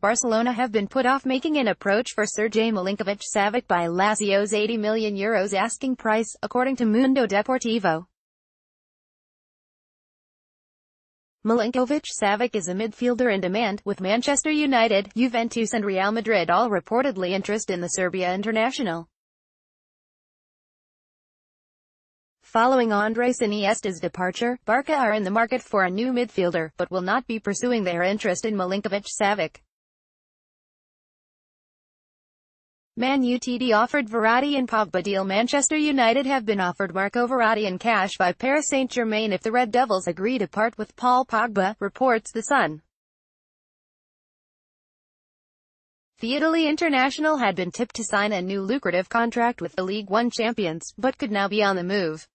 Barcelona have been put off making an approach for Sergej Milinkovic-Savic by Lazio's 80 million euros asking price, according to Mundo Deportivo. Milinkovic-Savic is a midfielder in demand, with Manchester United, Juventus and Real Madrid all reportedly interest in the Serbia international. Following Andres Iniesta's departure, Barca are in the market for a new midfielder, but will not be pursuing their interest in Milinkovic-Savic. Man Utd offered Verratti and Pogba deal Manchester United have been offered Marco Verratti in cash by Paris Saint-Germain if the Red Devils agree to part with Paul Pogba, reports The Sun. The Italy international had been tipped to sign a new lucrative contract with the Ligue One champions, but could now be on the move.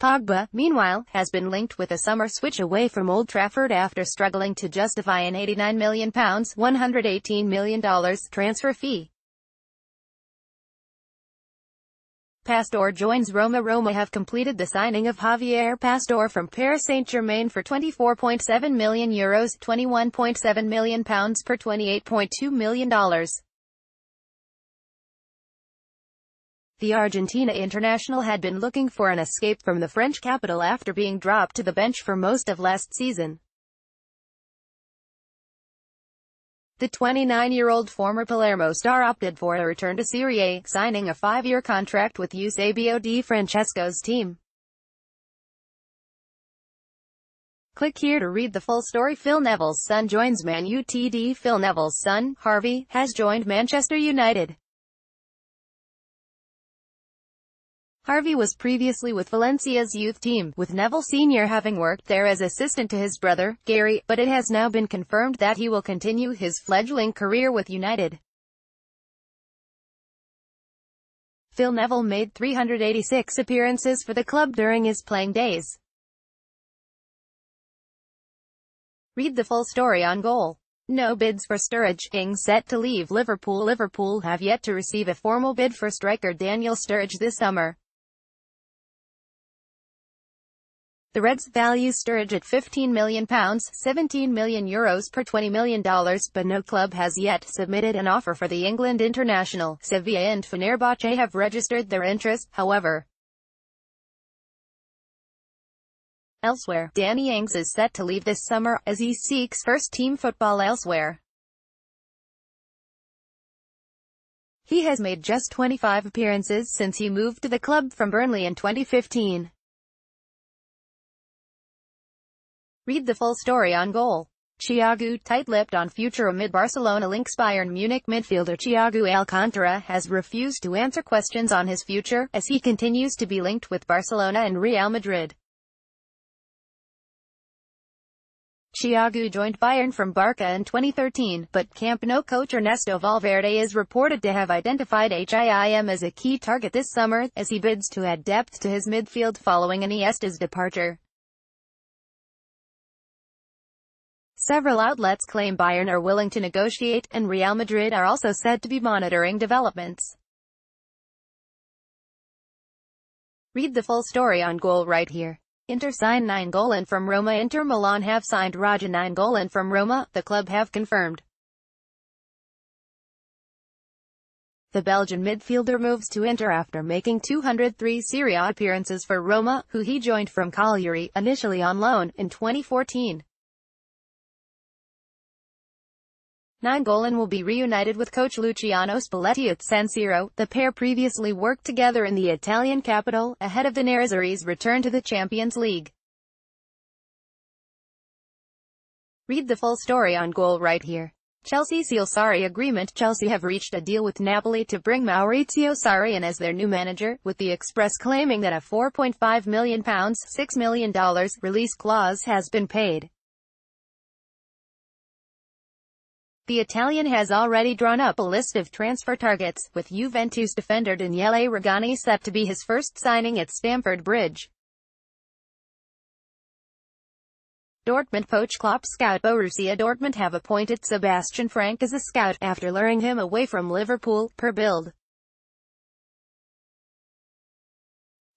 Pogba, meanwhile, has been linked with a summer switch away from Old Trafford after struggling to justify an £89 million $118 million transfer fee. Pastore joins Roma Roma have completed the signing of Javier Pastore from Paris Saint-Germain for €24.7 million euros £21.7 million per $28.2 million. The Argentina international had been looking for an escape from the French capital after being dropped to the bench for most of last season. The 29-year-old former Palermo star opted for a return to Serie A, signing a five-year contract with Eusebio Di Francesco's team. Click here to read the full story. Phil Neville's son joins Man Utd. Phil Neville's son, Harvey, has joined Manchester United. Harvey was previously with Valencia's youth team, with Neville Sr. having worked there as assistant to his brother, Gary, but it has now been confirmed that he will continue his fledgling career with United. Phil Neville made 386 appearances for the club during his playing days. Read the full story on goal. No bids for Sturridge. Ings set to leave Liverpool. Liverpool have yet to receive a formal bid for striker Daniel Sturridge this summer. The Reds value Sturridge at £15 million, £17 million Euros per $20 million, but no club has yet submitted an offer for the England international. Sevilla and Fenerbahce have registered their interest, however. Elsewhere, Danny Ings is set to leave this summer, as he seeks first-team football elsewhere. He has made just 25 appearances since he moved to the club from Burnley in 2015. Read the full story on goal. Thiago, tight-lipped on future amid Barcelona links Bayern Munich midfielder Thiago Alcantara has refused to answer questions on his future, as he continues to be linked with Barcelona and Real Madrid. Thiago joined Bayern from Barca in 2013, but Camp Nou coach Ernesto Valverde is reported to have identified HIIM as a key target this summer, as he bids to add depth to his midfield following Iniesta's departure. Several outlets claim Bayern are willing to negotiate, and Real Madrid are also said to be monitoring developments. Read the full story on goal right here. Inter signed Nainggolan from Roma Inter Milan have signed Radja Nainggolan from Roma, the club have confirmed. The Belgian midfielder moves to Inter after making 203 Serie A appearances for Roma, who he joined from Cagliari, initially on loan, in 2014. Nainggolan will be reunited with coach Luciano Spalletti at San Siro. The pair previously worked together in the Italian capital, ahead of the Nerazzurri's return to the Champions League. Read the full story on goal right here. Chelsea seal Sarri agreement Chelsea have reached a deal with Napoli to bring Maurizio Sarri in as their new manager, with the Express claiming that a £4.5 million $6 million release clause has been paid. The Italian has already drawn up a list of transfer targets, with Juventus defender Daniele Rugani set to be his first signing at Stamford Bridge. Dortmund coach Klopp scout Borussia Dortmund have appointed Sebastian Frank as a scout, after luring him away from Liverpool, per Bild.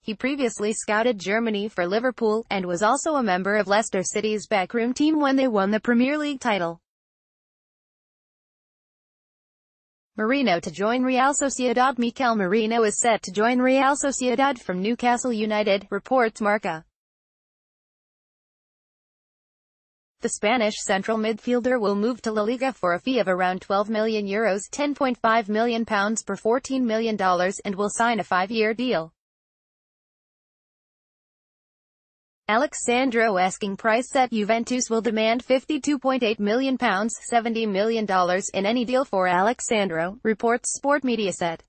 He previously scouted Germany for Liverpool, and was also a member of Leicester City's backroom team when they won the Premier League title. Merino to join Real Sociedad Mikel Merino is set to join Real Sociedad from Newcastle United, reports Marca. The Spanish central midfielder will move to La Liga for a fee of around 12 million euros £10.5 million pounds per $14 million and will sign a five-year deal. Alex Sandro asking price set Juventus will demand £52.8 million pounds $70 million in any deal for Alex Sandro, reports Sport Mediaset.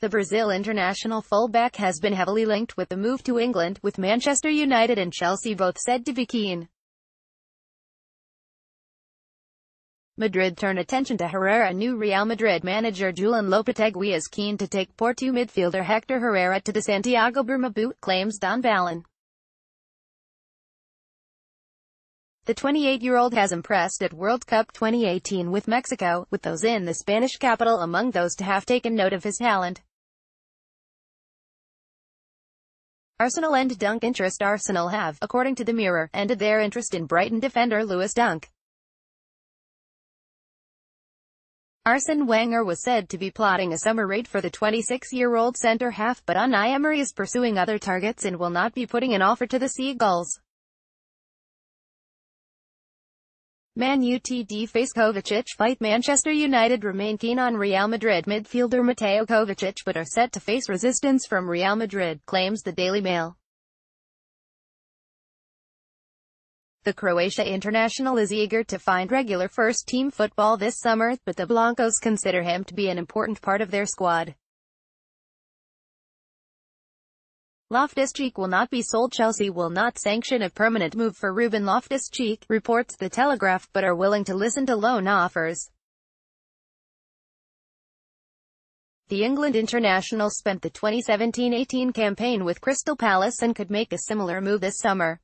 The Brazil international fullback has been heavily linked with the move to England, with Manchester United and Chelsea both said to be keen. Madrid turn attention to Herrera New Real Madrid manager Julen Lopetegui is keen to take Porto midfielder Hector Herrera to the Santiago Bernabeu, claims Don Balón. The 28-year-old has impressed at World Cup 2018 with Mexico, with those in the Spanish capital among those to have taken note of his talent. Arsenal and Dunk interest Arsenal have, according to the Mirror, ended their interest in Brighton defender Lewis Dunk. Arsene Wenger was said to be plotting a summer raid for the 26-year-old centre-half but Unai Emery is pursuing other targets and will not be putting an offer to the Seagulls. Man UTD face Kovacic fight Manchester United remain keen on Real Madrid midfielder Mateo Kovacic but are set to face resistance from Real Madrid, claims the Daily Mail. The Croatia international is eager to find regular first-team football this summer, but the Blancos consider him to be an important part of their squad. Loftus-Cheek will not be sold Chelsea will not sanction a permanent move for Ruben Loftus-Cheek, reports The Telegraph, but are willing to listen to loan offers. The England international spent the 2017-18 campaign with Crystal Palace and could make a similar move this summer.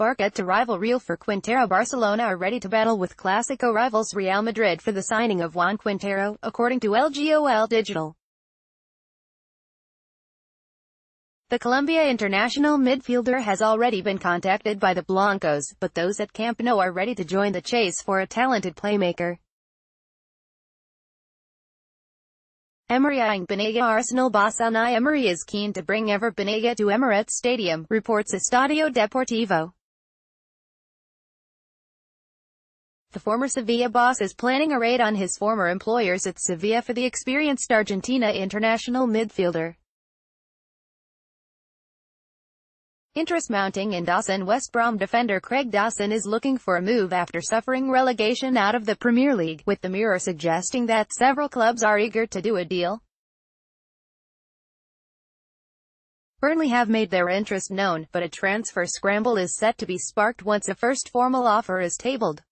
Barca to rival Real for Quintero Barcelona are ready to battle with Clásico rivals Real Madrid for the signing of Juan Quintero, according to El Gol Digital. The Colombia international midfielder has already been contacted by the Blancos, but those at Camp Nou are ready to join the chase for a talented playmaker. Emery Banega Arsenal boss Unai Emery is keen to bring Ever Banega to Emirates Stadium, reports Estadio Deportivo. The former Sevilla boss is planning a raid on his former employers at Sevilla for the experienced Argentina international midfielder. Interest mounting in Dawson West Brom defender Craig Dawson is looking for a move after suffering relegation out of the Premier League, with the Mirror suggesting that several clubs are eager to do a deal. Burnley have made their interest known, but a transfer scramble is set to be sparked once a first formal offer is tabled.